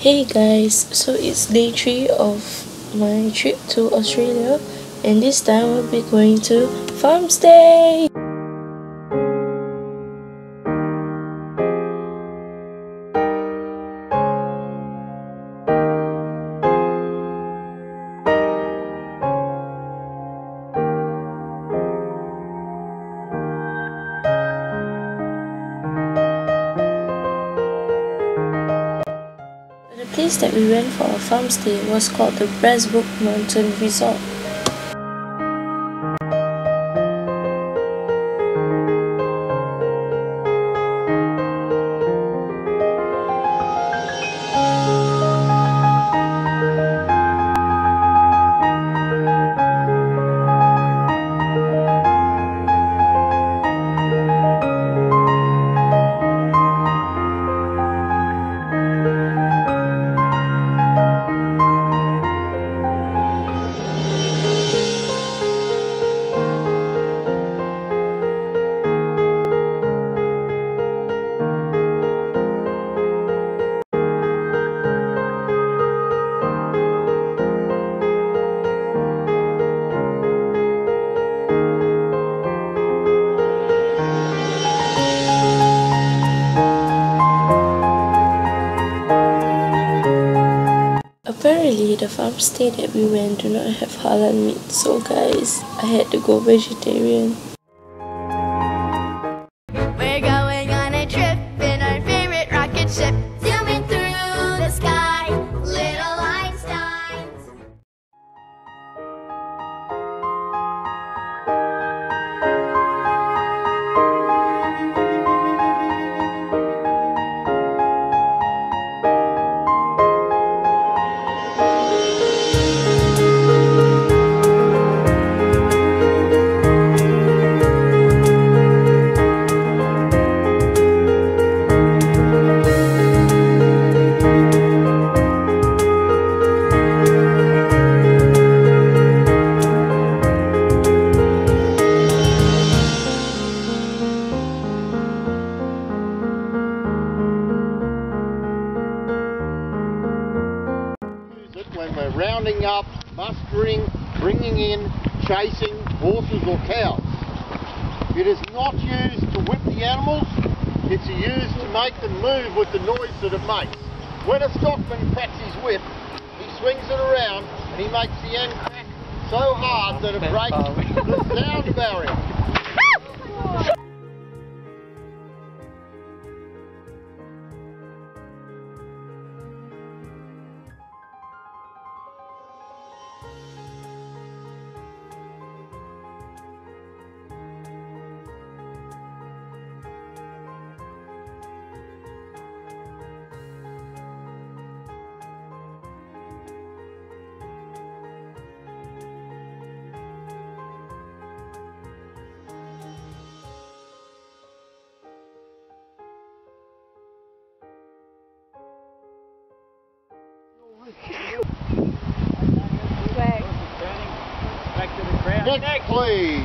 Hey guys, so it's day 3 of my trip to Australia and this time we'll be going to farm place that we went for our farm stay was called the Bestbrook Mountain Resort. Apparently, the farm stay that we went do not have halal meat, so guys, I had to go vegetarian. Rounding up, mustering, bringing in, chasing horses or cows. It is not used to whip the animals, it's used to make them move with the noise that it makes. When a stockman pats his whip, he swings it around and he makes the end crack so hard that it breaks the sound barrier. Next, please.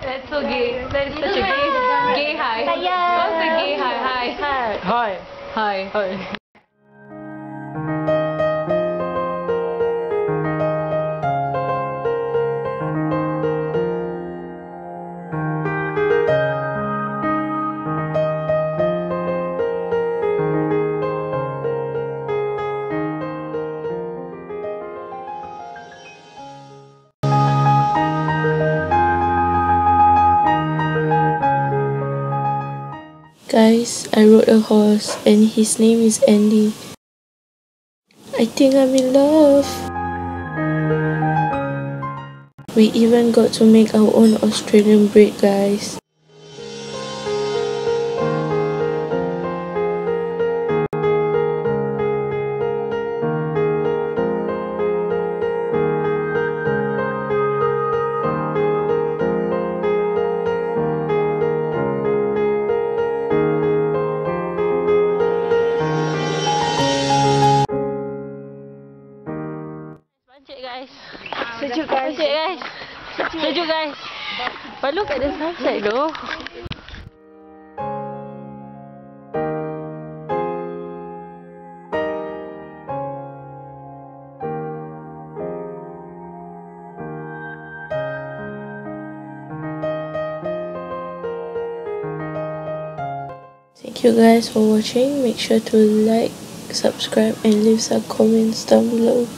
That's so gay. That is such a gay, gay hi. What's the gay hi? Hi. Hi. Hi. Hi. I rode a horse and his name is Andy. I think I'm in love. We even got to make our own Australian bread, guys. Ah, guys. Sejuk guys. Sejuk guys. Sejuk guys. But look at the sunset though. Thank you guys for watching. Make sure to like, subscribe and leave some comments down below.